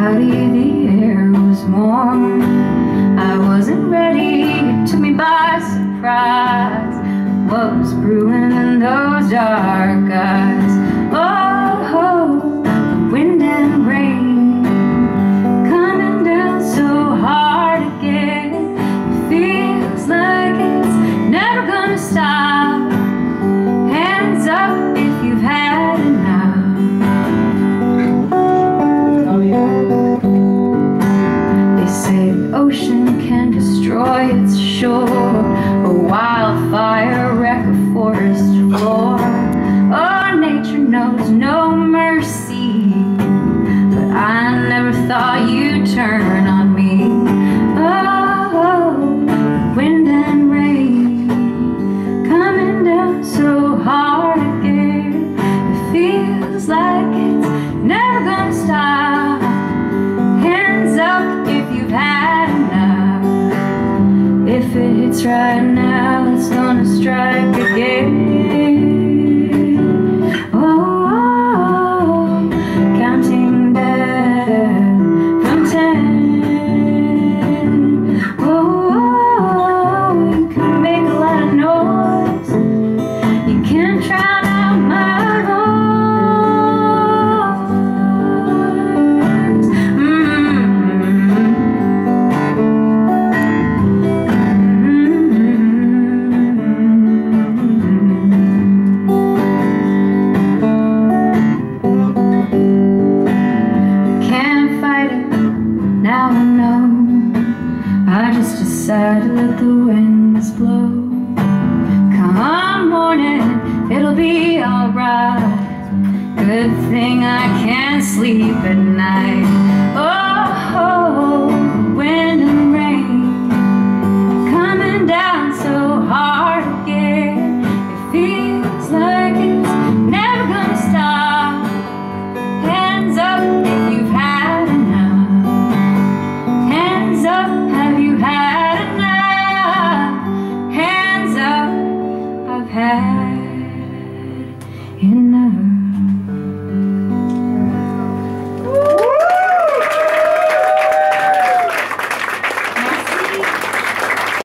cloudy, the air was warm. I wasn't ready, it took me by surprise. What was brewing in those dark eyes shore If it hits right now, it's gonna strike again I know I just decided to let the winds blow. Come morning, it'll be alright. Good thing I can't sleep at night. Oh, oh, oh.